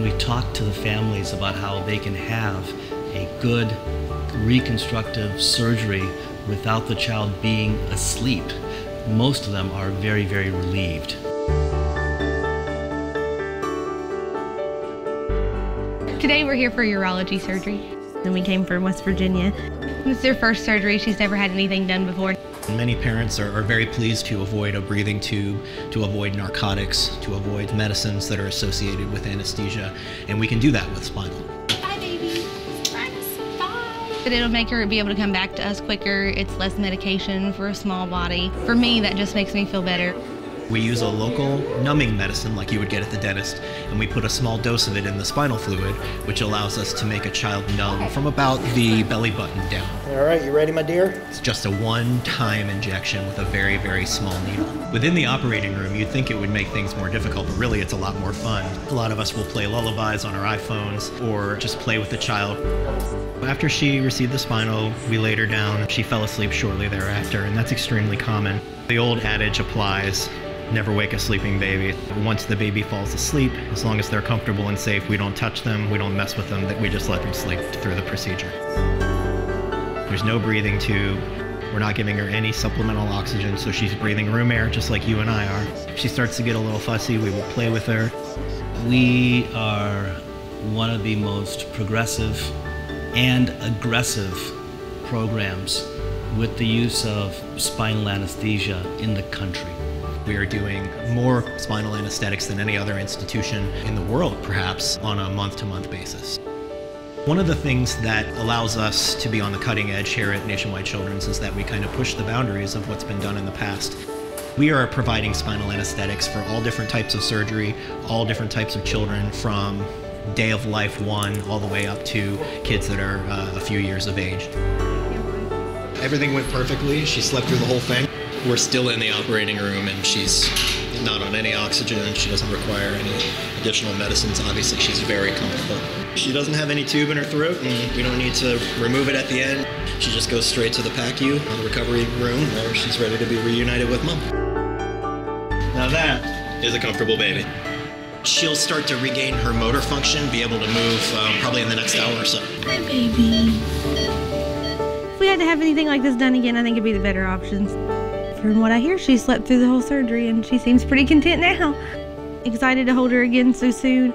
when we talk to the families about how they can have a good reconstructive surgery without the child being asleep, most of them are very, very relieved. Today we're here for urology surgery. And we came from West Virginia. It's their first surgery. She's never had anything done before. Many parents are, are, very pleased to avoid a breathing tube, to avoid narcotics, to avoid medicines that are associated with anesthesia, and we can do that with spinal. Bye, baby. Bye. But it'll make her be able to come back to us quicker. It's less medication for a small body. For me, that just makes me feel better. We use a local numbing medicine like you would get at the dentist, and we put a small dose of it in the spinal fluid, which allows us to make a child numb from about the belly button down. All right, you ready, my dear? It's just a one time injection with a very, very small needle. Within the operating room, you'd think it would make things more difficult, but really it's a lot more fun. A lot of us will play lullabies on our iPhones or just play with the child. After she received the spinal, we laid her down. She fell asleep shortly thereafter, and that's extremely common. The old adage applies never wake a sleeping baby. Once the baby falls asleep, as long as they're comfortable and safe, we don't touch them, we don't mess with them, that we just let them sleep through the procedure. There's no breathing tube. We're not giving her any supplemental oxygen, so she's breathing room air just like you and I are. If she starts to get a little fussy, we will play with her. We are one of the most progressive and aggressive programs with the use of spinal anesthesia in the country. We are doing more spinal anesthetics than any other institution in the world, perhaps, on a month to month basis. One of the things that allows us to be on the cutting edge here at Nationwide Children's is that we kind of push the boundaries of what's been done in the past. We are providing spinal anesthetics for all different types of surgery, all different types of children from day of life one all the way up to kids that are uh, a few years of age. Everything went perfectly. She slept through the whole thing. We're still in the operating room and she's not on any oxygen. And she doesn't require any additional medicines. Obviously, she's very comfortable. She doesn't have any tube in her throat and we don't need to remove it at the end. She just goes straight to the PACU, the recovery room, where she's ready to be reunited with mom. Now that is a comfortable baby. She'll start to regain her motor function, be able to move um, probably in the next hour or so. Hi, baby. If we had to have anything like this done again, I think it'd be the better options. From what I hear, she slept through the whole surgery and she seems pretty content now. Excited to hold her again so soon.